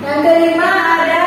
Nagarima ada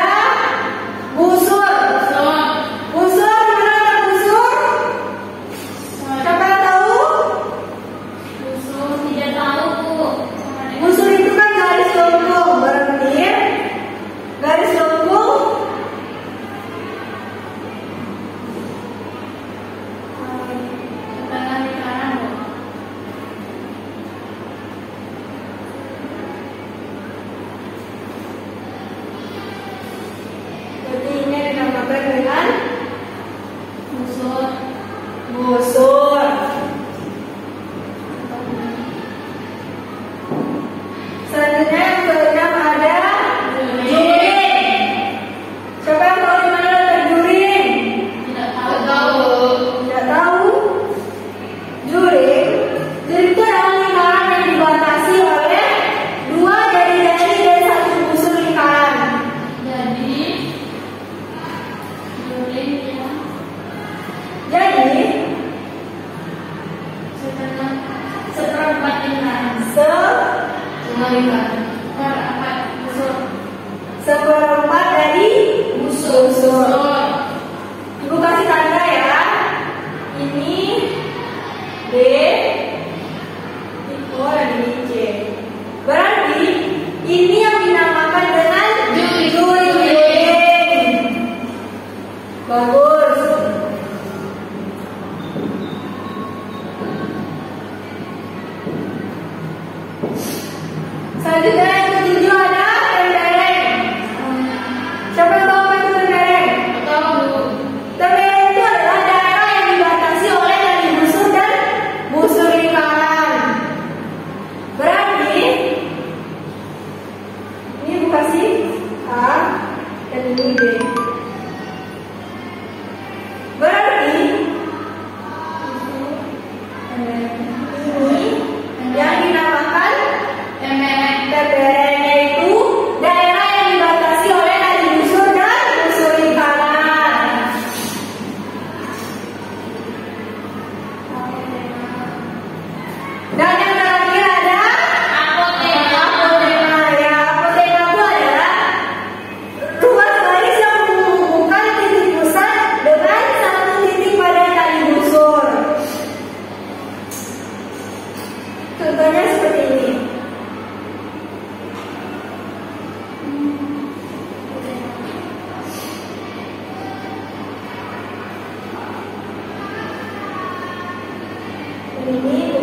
ini masih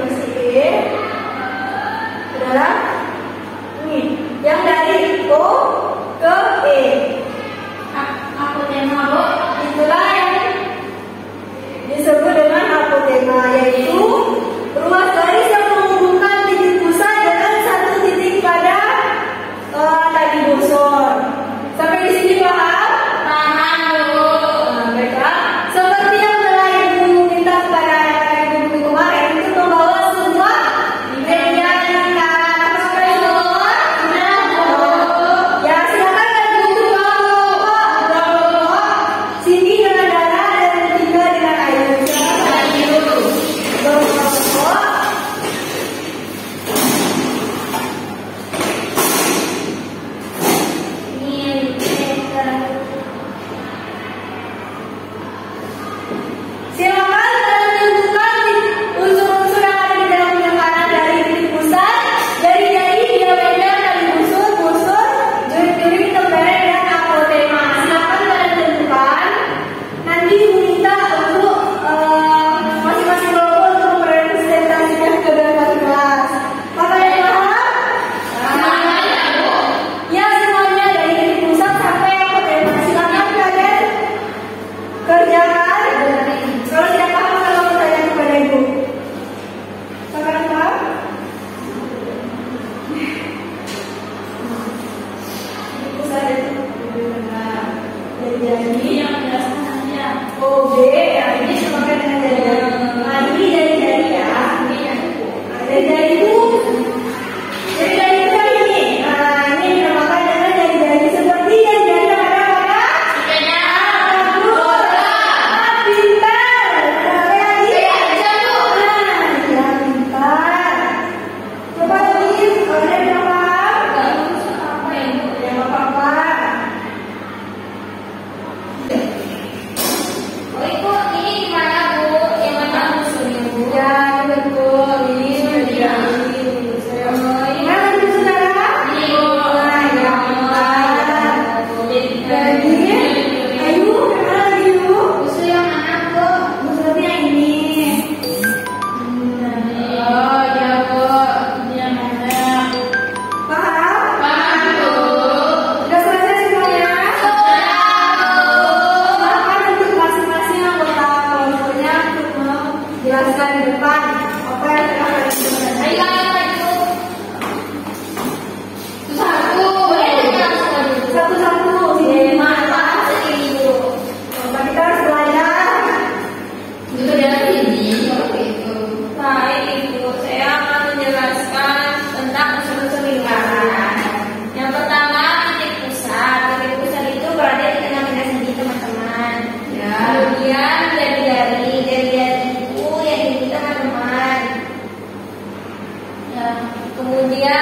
भूलिया